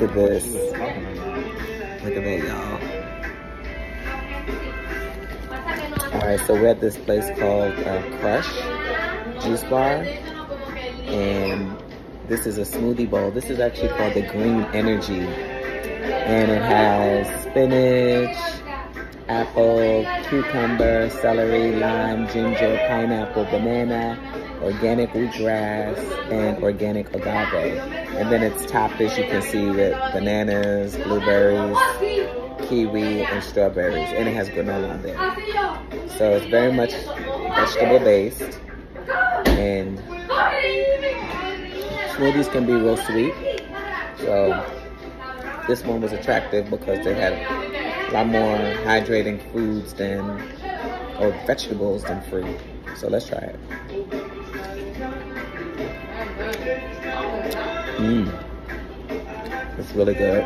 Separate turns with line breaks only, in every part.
Look at this. Look at that, y'all. All right, so we're at this place called uh, Crush Juice Bar, and this is a smoothie bowl. This is actually called the Green Energy, and it has spinach, apple, cucumber, celery, lime, ginger, pineapple, banana, organic wheatgrass, and organic agave. And then it's topped, as you can see, with bananas, blueberries, kiwi, and strawberries. And it has granola on there. So it's very much vegetable based. And smoothies can be real sweet. So this one was attractive because they had a lot more hydrating foods than, or vegetables than fruit. So let's try it. Mmm. It's really good.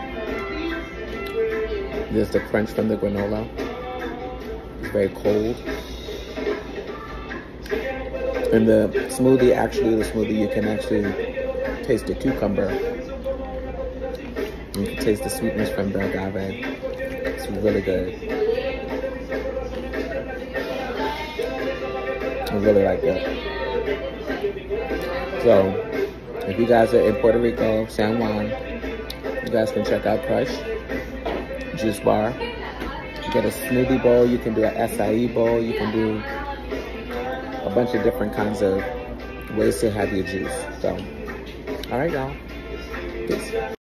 There's the crunch from the granola. It's very cold. And the smoothie, actually the smoothie, you can actually taste the cucumber. You can taste the sweetness from the agave. It's really good. I really like that. So, if you guys are in Puerto Rico, San Juan, you guys can check out Crush Juice Bar. You get a smoothie bowl, you can do an acai bowl, you can do a bunch of different kinds of ways to have your juice. So, all right, y'all. Peace.